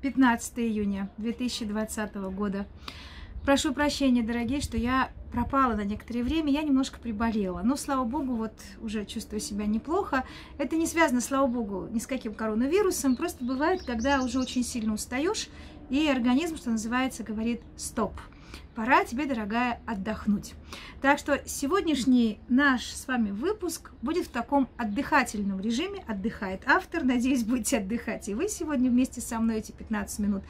15 июня 2020 года. Прошу прощения, дорогие, что я пропала на некоторое время, я немножко приболела. Но, слава богу, вот уже чувствую себя неплохо. Это не связано, слава богу, ни с каким коронавирусом. Просто бывает, когда уже очень сильно устаешь, и организм, что называется, говорит «стоп» пора тебе, дорогая, отдохнуть. Так что сегодняшний наш с вами выпуск будет в таком отдыхательном режиме. Отдыхает автор. Надеюсь, будете отдыхать и вы сегодня вместе со мной эти 15 минут.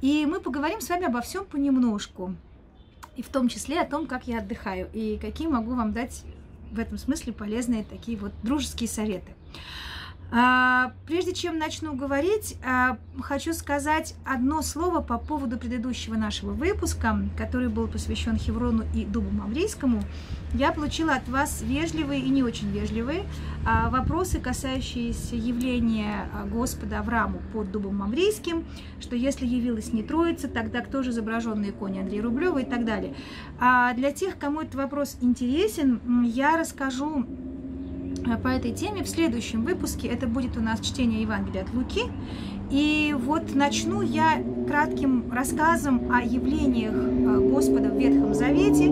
И мы поговорим с вами обо всем понемножку. И в том числе о том, как я отдыхаю и какие могу вам дать в этом смысле полезные такие вот дружеские советы. А, прежде чем начну говорить, а, хочу сказать одно слово по поводу предыдущего нашего выпуска, который был посвящен Хеврону и Дубу Маврийскому. Я получила от вас вежливые и не очень вежливые а, вопросы, касающиеся явления Господа Аврааму под Дубом Маврийским, что если явилась не Троица, тогда кто же изображен на иконе Андрея Рублева и так далее. Для тех, кому этот вопрос интересен, я расскажу по этой теме в следующем выпуске. Это будет у нас чтение Евангелия от Луки. И вот начну я кратким рассказом о явлениях э, Господа в Ветхом Завете,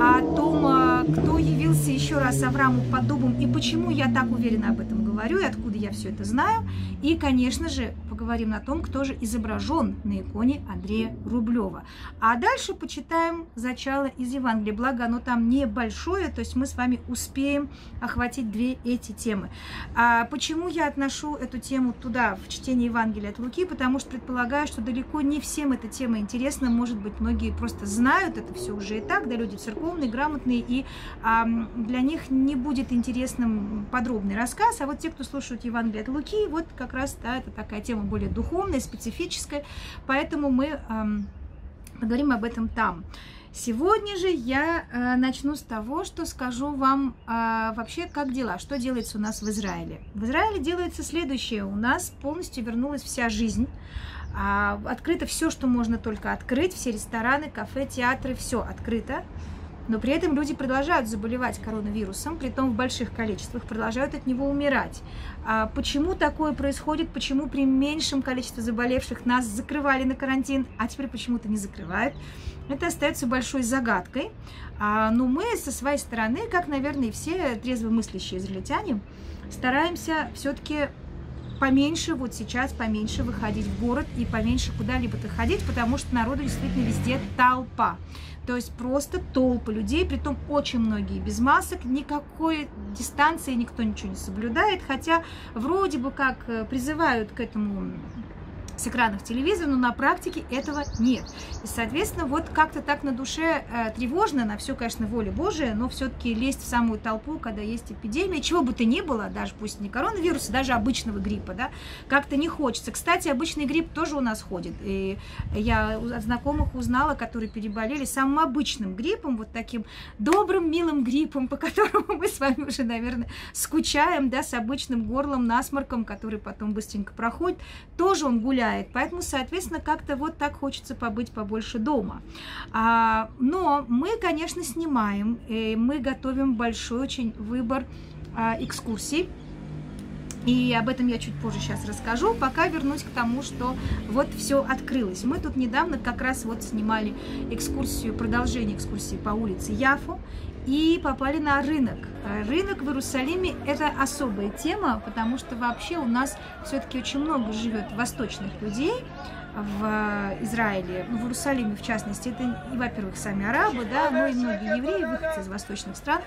о том, э, кто явился еще раз Аврааму под дубом и почему я так уверенно об этом говорю и откуда я все это знаю. И, конечно же, поговорим о том, кто же изображен на иконе Андрея Рублева. А дальше почитаем зачало из Евангелия. Благо, оно там небольшое, то есть мы с вами успеем охватить две эти темы. А почему я отношу эту тему туда, в чтение Евангелия от Луки? Потому что предполагаю, что далеко не всем эта тема интересна. Может быть, многие просто знают это все уже и так, да, люди церковные, грамотные, и а, для них не будет интересным подробный рассказ. А вот те, кто слушают Евангелие от Луки, вот как раз да, это такая тема более духовная, специфическая, поэтому мы поговорим об этом там. Сегодня же я э, начну с того, что скажу вам э, вообще, как дела, что делается у нас в Израиле. В Израиле делается следующее. У нас полностью вернулась вся жизнь. Э, открыто все, что можно только открыть. Все рестораны, кафе, театры, все открыто но при этом люди продолжают заболевать коронавирусом, при том в больших количествах, продолжают от него умирать. А почему такое происходит? Почему при меньшем количестве заболевших нас закрывали на карантин, а теперь почему-то не закрывают? Это остается большой загадкой. А, но мы со своей стороны, как, наверное, и все трезвомыслящие израильтяне, стараемся все-таки поменьше вот сейчас, поменьше выходить в город и поменьше куда-либо-то ходить, потому что народу действительно везде толпа. То есть просто толпы людей, при том очень многие без масок, никакой дистанции никто ничего не соблюдает, хотя вроде бы как э, призывают к этому с экранов телевизора, но на практике этого нет. И, соответственно, вот как-то так на душе э, тревожно, на все, конечно, воля Божия, но все-таки лезть в самую толпу, когда есть эпидемия, чего бы то ни было, даже пусть не коронавируса, даже обычного гриппа, да, как-то не хочется. Кстати, обычный грипп тоже у нас ходит. И я от знакомых узнала, которые переболели самым обычным гриппом, вот таким добрым, милым гриппом, по которому мы с вами уже, наверное, скучаем, да, с обычным горлом, насморком, который потом быстренько проходит. Тоже он гуляет гуляет. Поэтому, соответственно, как-то вот так хочется побыть побольше дома. А, но мы, конечно, снимаем, и мы готовим большой очень выбор а, экскурсий. И об этом я чуть позже сейчас расскажу. Пока вернусь к тому, что вот все открылось. Мы тут недавно как раз вот снимали экскурсию, продолжение экскурсии по улице Яфу и попали на рынок. Рынок в Иерусалиме – это особая тема, потому что вообще у нас все-таки очень много живет восточных людей в Израиле, ну, в Иерусалиме в частности. Это, во-первых, сами арабы, да, но и многие евреи, выходцы из восточных стран.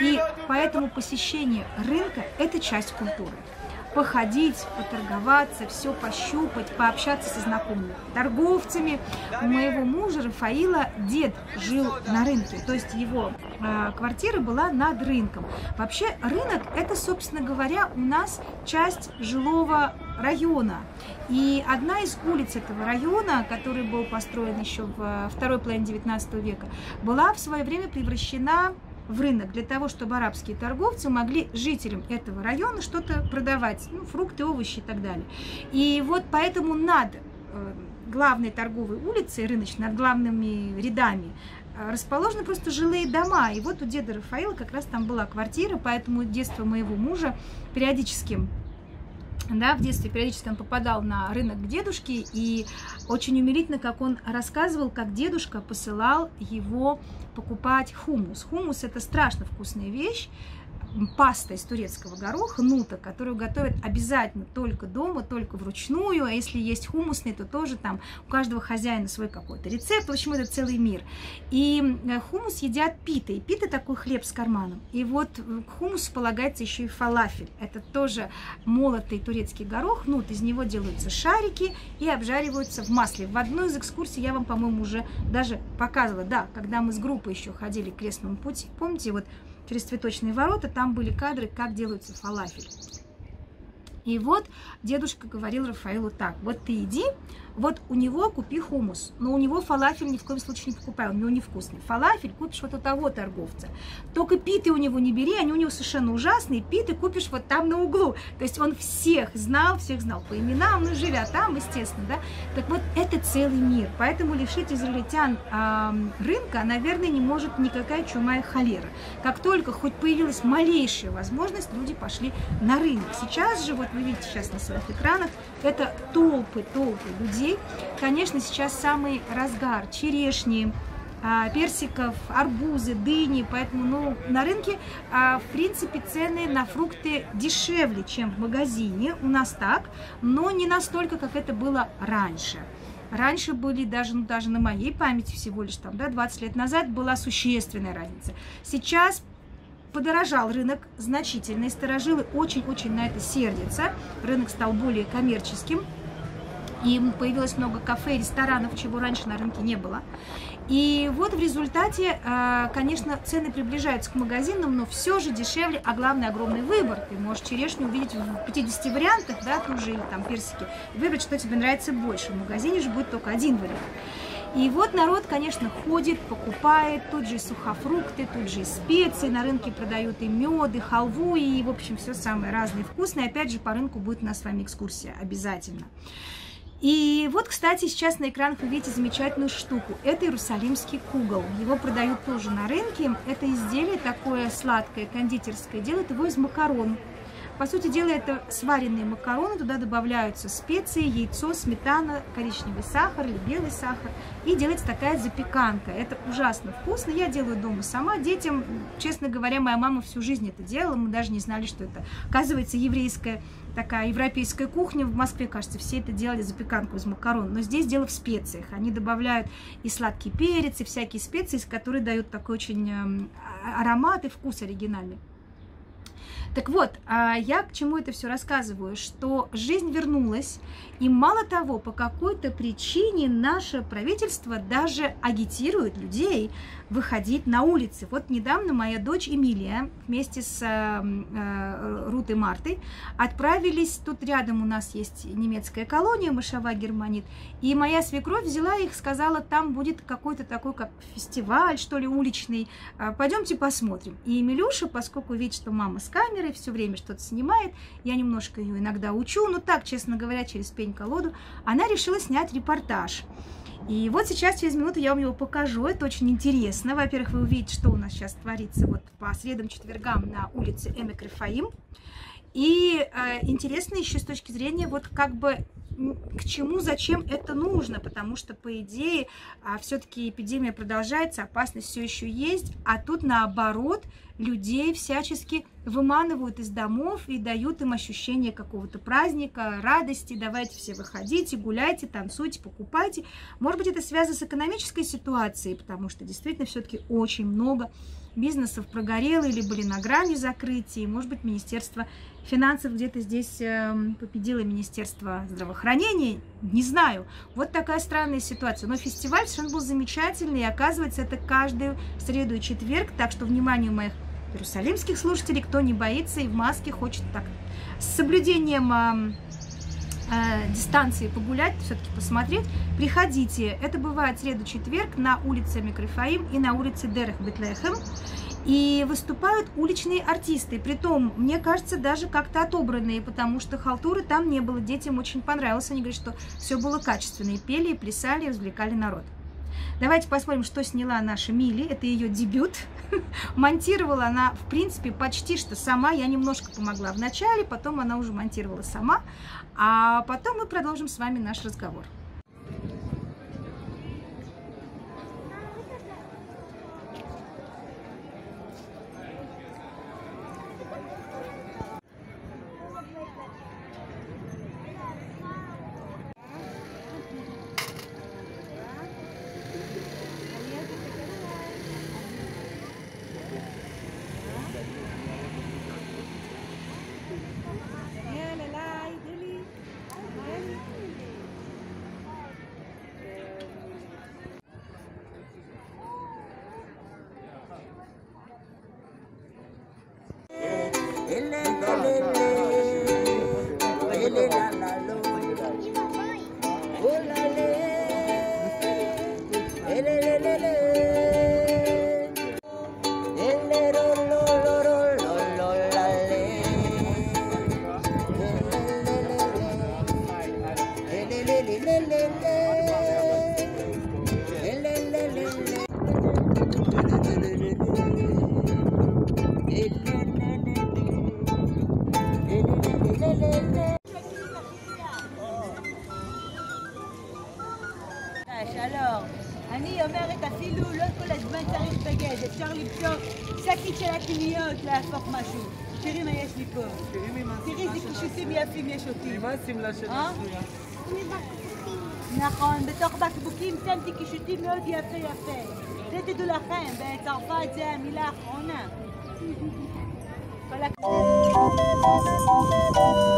И поэтому посещение рынка – это часть культуры походить, поторговаться, все пощупать, пообщаться со знакомыми торговцами. У моего мужа Рафаила дед жил на рынке, то есть его э, квартира была над рынком. Вообще рынок это, собственно говоря, у нас часть жилого района. И одна из улиц этого района, который был построен еще в второй половине 19 века, была в свое время превращена в рынок для того, чтобы арабские торговцы могли жителям этого района что-то продавать, ну, фрукты, овощи и так далее. И вот поэтому над э, главной торговой улицей рыночной, над главными рядами э, расположены просто жилые дома. И вот у деда Рафаила как раз там была квартира, поэтому детство моего мужа периодически да, в детстве периодически он попадал на рынок к дедушке, и очень умилительно, как он рассказывал, как дедушка посылал его покупать хумус. Хумус – это страшно вкусная вещь, паста из турецкого гороха, нута, которую готовят обязательно только дома, только вручную, а если есть хумусный, то тоже там у каждого хозяина свой какой-то рецепт, в общем, это целый мир. И э, хумус едят питой, пита такой хлеб с карманом. И вот к хумусу полагается еще и фалафель, это тоже молотый турецкий горох, нут, из него делаются шарики и обжариваются в масле. В одной из экскурсий я вам, по-моему, уже даже показывала, да, когда мы с группой еще ходили к крестному пути, помните, вот через цветочные ворота, там были кадры, как делаются фалафель. И вот дедушка говорил Рафаилу так, вот ты иди, вот у него купи хумус, но у него фалафель ни в коем случае не покупай, у него невкусный. Фалафель купишь вот у того торговца. Только питы у него не бери, они у него совершенно ужасные, питы купишь вот там на углу. То есть он всех знал, всех знал по именам, ну, живя там, естественно, да. Так вот, это целый мир, поэтому лишить израильтян э, рынка, наверное, не может никакая чума и холера. Как только хоть появилась малейшая возможность, люди пошли на рынок. Сейчас же, вот вы видите сейчас на своих экранах, это толпы, толпы людей. Конечно, сейчас самый разгар черешни, а, персиков, арбузы, дыни, поэтому ну, на рынке, а, в принципе, цены на фрукты дешевле, чем в магазине, у нас так, но не настолько, как это было раньше. Раньше были даже, ну, даже на моей памяти всего лишь там, да, 20 лет назад была существенная разница. Сейчас подорожал рынок значительно, и сторожилы очень-очень на это сердятся. Рынок стал более коммерческим, и появилось много кафе, ресторанов, чего раньше на рынке не было. И вот в результате, э, конечно, цены приближаются к магазинам, но все же дешевле, а главное огромный выбор. Ты можешь черешню увидеть в 50 вариантах, да, тоже или там персики, выбрать, что тебе нравится больше. В магазине же будет только один вариант. И вот народ, конечно, ходит, покупает, тут же и сухофрукты, тут же и специи, на рынке продают и меды, халву, и, в общем, все самое разное вкусное. Опять же, по рынку будет у нас с вами экскурсия обязательно. И вот, кстати, сейчас на экранах вы видите замечательную штуку. Это иерусалимский кугол. Его продают тоже на рынке. Это изделие такое сладкое, кондитерское. Делают его из макарон. По сути дела, это сваренные макароны, туда добавляются специи, яйцо, сметана, коричневый сахар или белый сахар. И делается такая запеканка. Это ужасно вкусно. Я делаю дома сама. Детям, честно говоря, моя мама всю жизнь это делала. Мы даже не знали, что это, оказывается, еврейская такая европейская кухня. В Москве, кажется, все это делали запеканку из макарон. Но здесь дело в специях. Они добавляют и сладкий перец, и всякие специи, которые дают такой очень эм, аромат и вкус оригинальный. Так вот, а я к чему это все рассказываю, что жизнь вернулась, и мало того, по какой-то причине наше правительство даже агитирует людей выходить на улицы. Вот недавно моя дочь Эмилия вместе с э, э, Рутой Мартой отправились, тут рядом у нас есть немецкая колония, Мышава Германит, и моя свекровь взяла их, сказала, там будет какой-то такой, как фестиваль, что ли, уличный, а, пойдемте посмотрим. И Эмилюша, поскольку видит, что мама с камерой, все время что-то снимает, я немножко ее иногда учу, но так, честно говоря, через пень-колоду, она решила снять репортаж. И вот сейчас, через минуту, я вам его покажу. Это очень интересно. Во-первых, вы увидите, что у нас сейчас творится вот по средам, четвергам на улице Эмек Рафаим. И э, интересно еще с точки зрения вот как бы к чему, зачем это нужно, потому что, по идее, а, все-таки эпидемия продолжается, опасность все еще есть, а тут, наоборот, людей всячески выманывают из домов и дают им ощущение какого-то праздника, радости, давайте все выходите, гуляйте, танцуйте, покупайте. Может быть, это связано с экономической ситуацией, потому что действительно все-таки очень много бизнесов прогорело или были на грани закрытия, может быть, Министерство финансов где-то здесь эм, победило Министерство здравоохранения, не знаю. Вот такая странная ситуация. Но фестиваль совершенно был замечательный, и оказывается, это каждую среду и четверг, так что вниманию моих иерусалимских слушателей, кто не боится и в маске хочет так с соблюдением э, э, дистанции погулять, все-таки посмотреть, приходите. Это бывает среду-четверг на улице Микрофаим и на улице Дерех Бетлехем. И выступают уличные артисты, притом, мне кажется, даже как-то отобранные, потому что халтуры там не было, детям очень понравилось, они говорят, что все было качественно, и пели, и плясали, и развлекали народ. Давайте посмотрим, что сняла наша Мили. Это ее дебют. Монтировала она, в принципе, почти что сама. Я немножко помогла в начале, потом она уже монтировала сама. А потом мы продолжим с вами наш разговор. Hallelujah. Música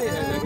谢谢。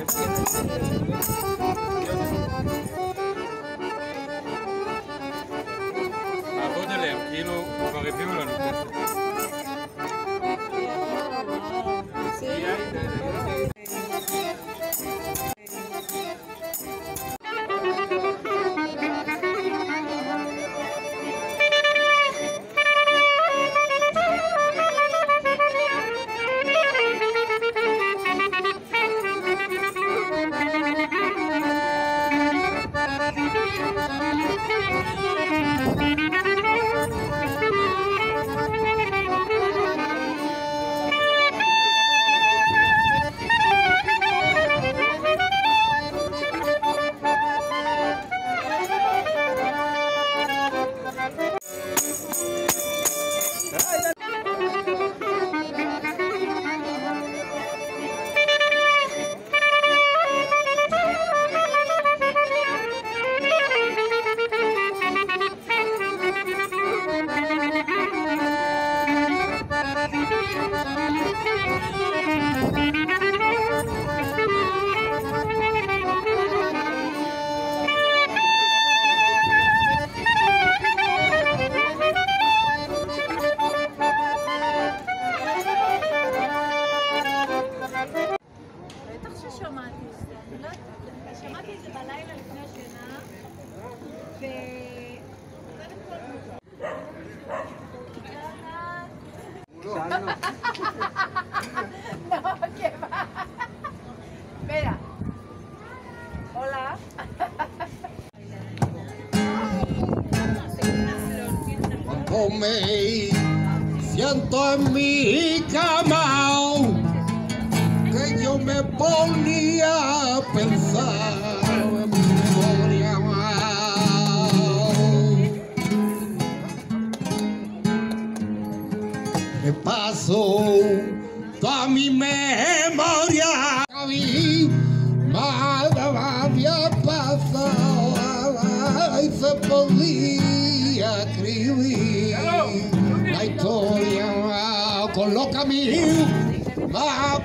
Tomei, siento en mi cama que yo me ponía a pensar en. Me paso toda mi memoria. Mami Hill, my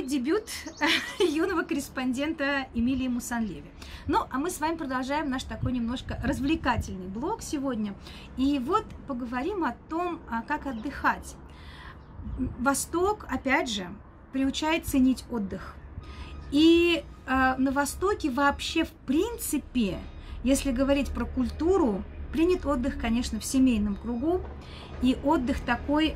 такой дебют юного корреспондента Эмилии Мусанлеви. Ну, а мы с вами продолжаем наш такой немножко развлекательный блог сегодня. И вот поговорим о том, а, как отдыхать. Восток, опять же, приучает ценить отдых. И э, на Востоке вообще, в принципе, если говорить про культуру, принят отдых, конечно, в семейном кругу. И отдых такой, э,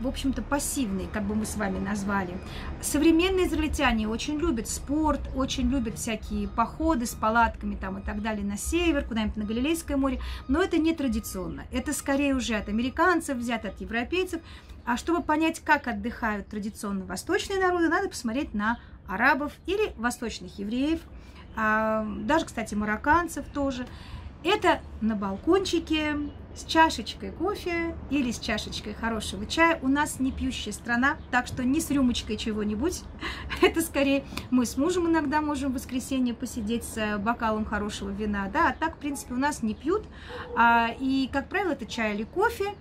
в общем-то, пассивный, как бы мы с вами назвали. Современные израильтяне очень любят спорт, очень любят всякие походы с палатками там и так далее на север, куда-нибудь на Галилейское море. Но это не традиционно. Это скорее уже от американцев, взято от европейцев. А чтобы понять, как отдыхают традиционно восточные народы, надо посмотреть на арабов или восточных евреев, а, даже, кстати, марокканцев тоже. Это на балкончике с чашечкой кофе или с чашечкой хорошего чая. У нас не пьющая страна, так что не с рюмочкой чего-нибудь. Это скорее мы с мужем иногда можем в воскресенье посидеть с бокалом хорошего вина, да, а так, в принципе, у нас не пьют. А, и, как правило, это чай или кофе.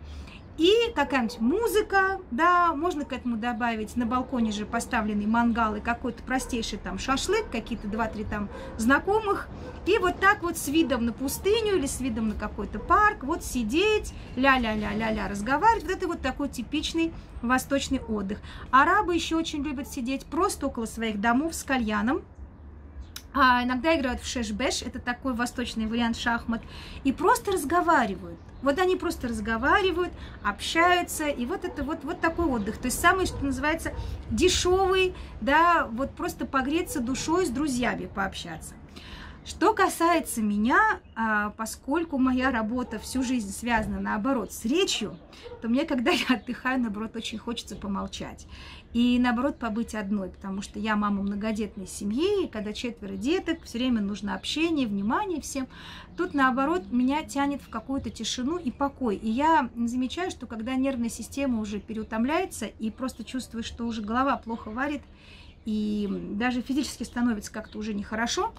И какая-нибудь музыка, да, можно к этому добавить на балконе же поставленный мангал и какой-то простейший там шашлык, какие-то два-три там знакомых. И вот так вот с видом на пустыню или с видом на какой-то парк, вот сидеть, ля-ля-ля-ля-ля, разговаривать. Вот это вот такой типичный восточный отдых. Арабы еще очень любят сидеть просто около своих домов с кальяном, а иногда играют в шеш-беш, это такой восточный вариант шахмат, и просто разговаривают. Вот они просто разговаривают, общаются, и вот это вот, вот такой отдых. То есть самый, что называется, дешевый, да, вот просто погреться душой с друзьями, пообщаться. Что касается меня, а, поскольку моя работа всю жизнь связана, наоборот, с речью, то мне, когда я отдыхаю, наоборот, очень хочется помолчать. И, наоборот, побыть одной, потому что я мама многодетной семьи, и когда четверо деток, все время нужно общение, внимание всем. Тут, наоборот, меня тянет в какую-то тишину и покой. И я замечаю, что когда нервная система уже переутомляется, и просто чувствую, что уже голова плохо варит, и даже физически становится как-то уже нехорошо,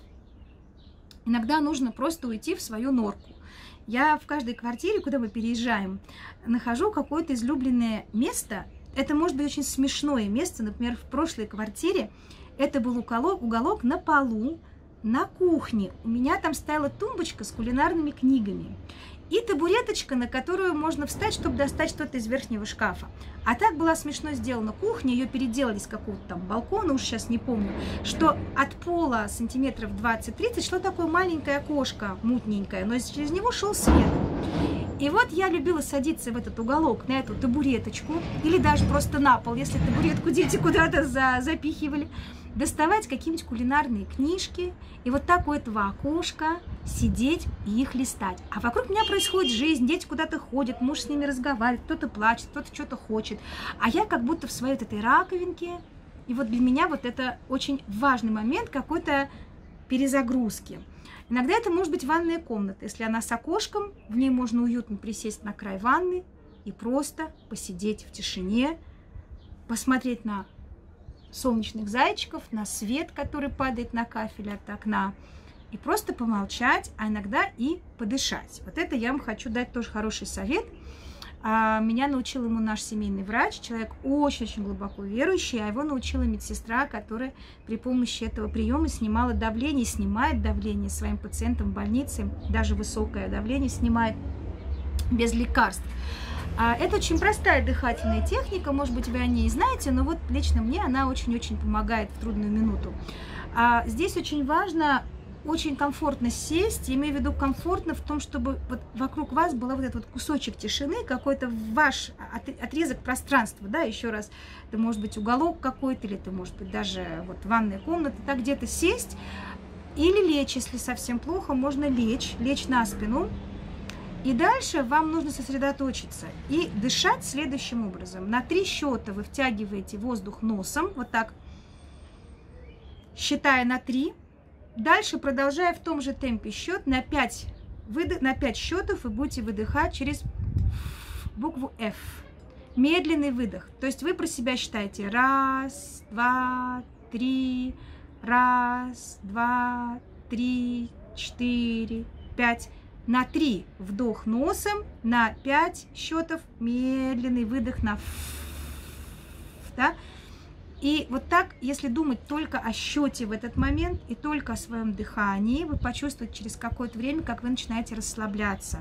Иногда нужно просто уйти в свою норку. Я в каждой квартире, куда мы переезжаем, нахожу какое-то излюбленное место. Это может быть очень смешное место. Например, в прошлой квартире это был уголок, уголок на полу, на кухне. У меня там стояла тумбочка с кулинарными книгами и табуреточка, на которую можно встать, чтобы достать что-то из верхнего шкафа. А так была смешно сделана кухня, ее переделали с какого-то там балкона, уж сейчас не помню, что от пола сантиметров 20-30 шло такое маленькое окошко, мутненькое, но через него шел свет. И вот я любила садиться в этот уголок, на эту табуреточку, или даже просто на пол, если табуретку дети куда-то за, запихивали, доставать какие-нибудь кулинарные книжки и вот так у этого окошка сидеть и их листать. А вокруг меня происходит жизнь, дети куда-то ходят, муж с ними разговаривает, кто-то плачет, кто-то что-то хочет. А я как будто в своей вот этой раковинке. И вот для меня вот это очень важный момент какой-то перезагрузки. Иногда это может быть ванная комната. Если она с окошком, в ней можно уютно присесть на край ванны и просто посидеть в тишине, посмотреть на солнечных зайчиков, на свет, который падает на кафель от окна, и просто помолчать, а иногда и подышать. Вот это я вам хочу дать тоже хороший совет. А, меня научил ему наш семейный врач, человек очень-очень глубоко верующий, а его научила медсестра, которая при помощи этого приема снимала давление, снимает давление своим пациентам в больнице, даже высокое давление снимает без лекарств. А, это очень простая дыхательная техника, может быть, вы о ней знаете, но вот лично мне она очень-очень помогает в трудную минуту. А здесь очень важно очень комфортно сесть, я имею в виду комфортно в том, чтобы вот вокруг вас был вот этот вот кусочек тишины, какой-то ваш отрезок пространства, да, еще раз, это может быть уголок какой-то, или это может быть даже вот ванная комната, так где-то сесть, или лечь, если совсем плохо, можно лечь, лечь на спину, и дальше вам нужно сосредоточиться и дышать следующим образом. На три счета вы втягиваете воздух носом, вот так, считая на три. Дальше, продолжая в том же темпе счет, на 5, выдох, на 5 счетов вы будете выдыхать через букву F. Медленный выдох. То есть вы про себя считаете раз, два, три, раз, два, три, четыре, пять на 3 вдох носом, на 5 счетов медленный выдох на да? И вот так, если думать только о счете в этот момент и только о своем дыхании, вы почувствуете через какое-то время, как вы начинаете расслабляться,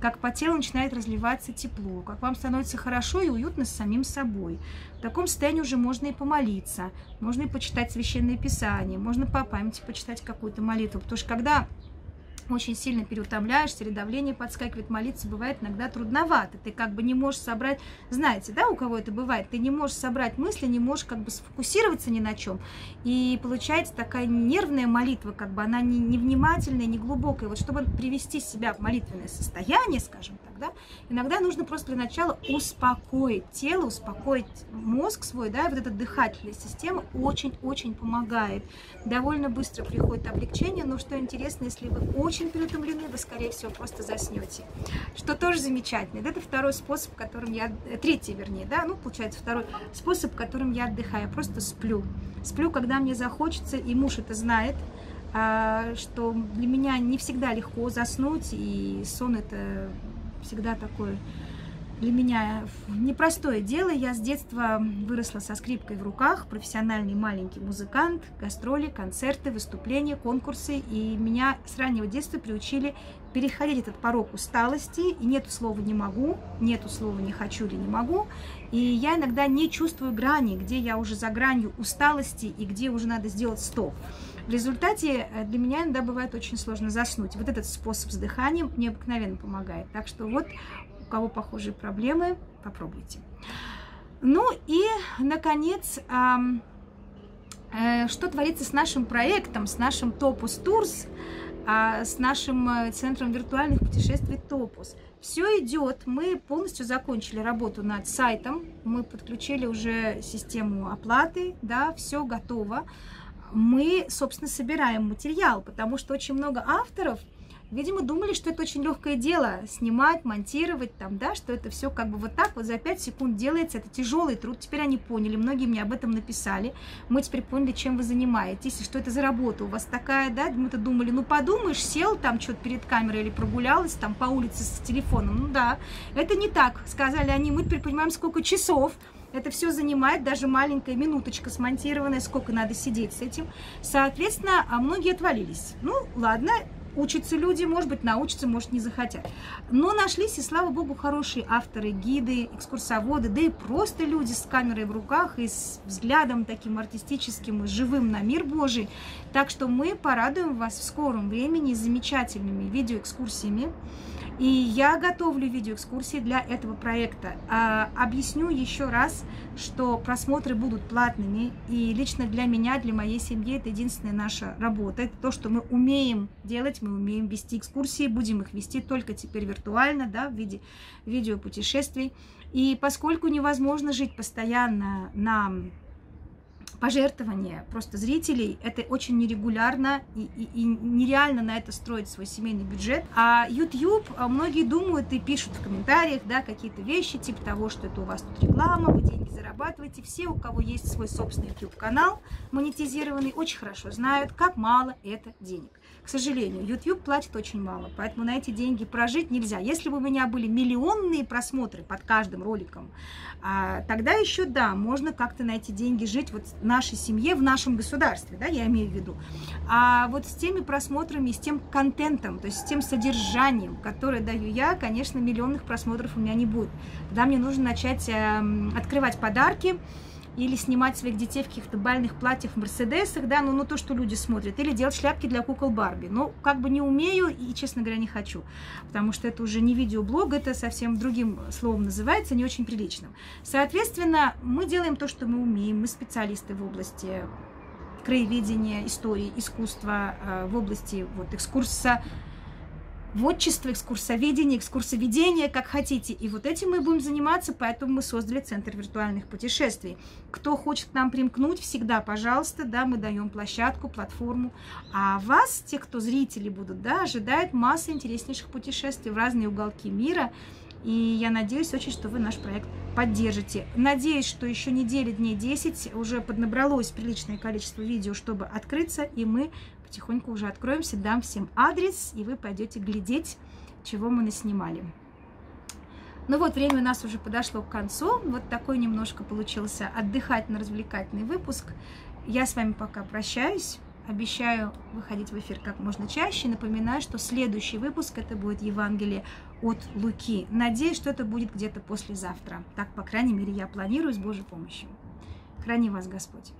как по телу начинает разливаться тепло, как вам становится хорошо и уютно с самим собой. В таком состоянии уже можно и помолиться, можно и почитать священное писание, можно по памяти почитать какую-то молитву, потому что когда очень сильно переутомляешься, или давление подскакивает, молиться бывает иногда трудновато. Ты как бы не можешь собрать, знаете, да, у кого это бывает, ты не можешь собрать мысли, не можешь как бы сфокусироваться ни на чем. И получается такая нервная молитва, как бы она не, невнимательная, не глубокая. Вот чтобы привести себя в молитвенное состояние, скажем так, да, иногда нужно просто для начала успокоить тело, успокоить мозг свой, да, и вот эта дыхательная система очень-очень помогает. Довольно быстро приходит облегчение, но что интересно, если вы очень очень переутомлены, вы, скорее всего, просто заснете. Что тоже замечательно. Это второй способ, которым я... Третий, вернее, да, ну, получается, второй способ, которым я отдыхаю. Я просто сплю. Сплю, когда мне захочется, и муж это знает, а, что для меня не всегда легко заснуть, и сон это всегда такой для меня непростое дело. Я с детства выросла со скрипкой в руках, профессиональный маленький музыкант, гастроли, концерты, выступления, конкурсы. И меня с раннего детства приучили переходить этот порог усталости. И нету слова «не могу», нету слова «не хочу» или «не могу». И я иногда не чувствую грани, где я уже за гранью усталости и где уже надо сделать стоп. В результате э, для меня иногда бывает очень сложно заснуть. Вот этот способ с дыханием необыкновенно помогает. Так что вот у кого похожие проблемы, попробуйте. Ну и, наконец, э, что творится с нашим проектом, с нашим Topus Tours, э, с нашим э, центром виртуальных путешествий Topus. Все идет, мы полностью закончили работу над сайтом, мы подключили уже систему оплаты, да, все готово. Мы, собственно, собираем материал, потому что очень много авторов – Видимо, думали, что это очень легкое дело снимать, монтировать, там, да, что это все как бы вот так вот за 5 секунд делается. Это тяжелый труд. Теперь они поняли, многие мне об этом написали. Мы теперь поняли, чем вы занимаетесь, и что это за работа у вас такая, да. Мы-то думали, ну подумаешь, сел там что-то перед камерой или прогулялась там по улице с телефоном. Ну да, это не так, сказали они. Мы теперь понимаем, сколько часов это все занимает даже маленькая минуточка смонтированная, сколько надо сидеть с этим. Соответственно, а многие отвалились. Ну, ладно, учатся люди, может быть, научатся, может, не захотят. Но нашлись, и слава богу, хорошие авторы, гиды, экскурсоводы, да и просто люди с камерой в руках и с взглядом таким артистическим и живым на мир Божий. Так что мы порадуем вас в скором времени замечательными видеоэкскурсиями. И я готовлю видеоэкскурсии для этого проекта. А, объясню еще раз, что просмотры будут платными. И лично для меня, для моей семьи, это единственная наша работа. Это то, что мы умеем делать. Мы умеем вести экскурсии. Будем их вести только теперь виртуально, да, в виде видеопутешествий. И поскольку невозможно жить постоянно на пожертвования просто зрителей, это очень нерегулярно и, и, и нереально на это строить свой семейный бюджет. А YouTube, а многие думают и пишут в комментариях, да, какие-то вещи, типа того, что это у вас тут реклама, вы деньги зарабатываете. Все, у кого есть свой собственный YouTube-канал монетизированный, очень хорошо знают, как мало это денег. К сожалению, YouTube платит очень мало, поэтому на эти деньги прожить нельзя. Если бы у меня были миллионные просмотры под каждым роликом, а, тогда еще да, можно как-то на эти деньги жить вот нашей семье, в нашем государстве, да, я имею в виду. А вот с теми просмотрами, с тем контентом, то есть с тем содержанием, которое даю я, конечно, миллионных просмотров у меня не будет. Тогда мне нужно начать э, открывать подарки, или снимать своих детей в каких-то бальных платьях в Мерседесах, да, ну, ну то, что люди смотрят, или делать шляпки для кукол Барби. Ну, как бы не умею и, честно говоря, не хочу, потому что это уже не видеоблог, это совсем другим словом называется, не очень приличным. Соответственно, мы делаем то, что мы умеем, мы специалисты в области краеведения, истории, искусства, э, в области вот, экскурса, вотчество, экскурсоведение, экскурсоведение, как хотите. И вот этим мы будем заниматься, поэтому мы создали Центр виртуальных путешествий. Кто хочет к нам примкнуть, всегда, пожалуйста, да, мы даем площадку, платформу. А вас, те, кто зрители будут, да, ожидает масса интереснейших путешествий в разные уголки мира. И я надеюсь очень, что вы наш проект поддержите. Надеюсь, что еще недели, дней 10 уже поднабралось приличное количество видео, чтобы открыться, и мы потихоньку уже откроемся, дам всем адрес, и вы пойдете глядеть, чего мы наснимали. Ну вот, время у нас уже подошло к концу. Вот такой немножко получился отдыхательно-развлекательный выпуск. Я с вами пока прощаюсь. Обещаю выходить в эфир как можно чаще. Напоминаю, что следующий выпуск это будет Евангелие от Луки. Надеюсь, что это будет где-то послезавтра. Так, по крайней мере, я планирую с Божьей помощью. Храни вас Господь.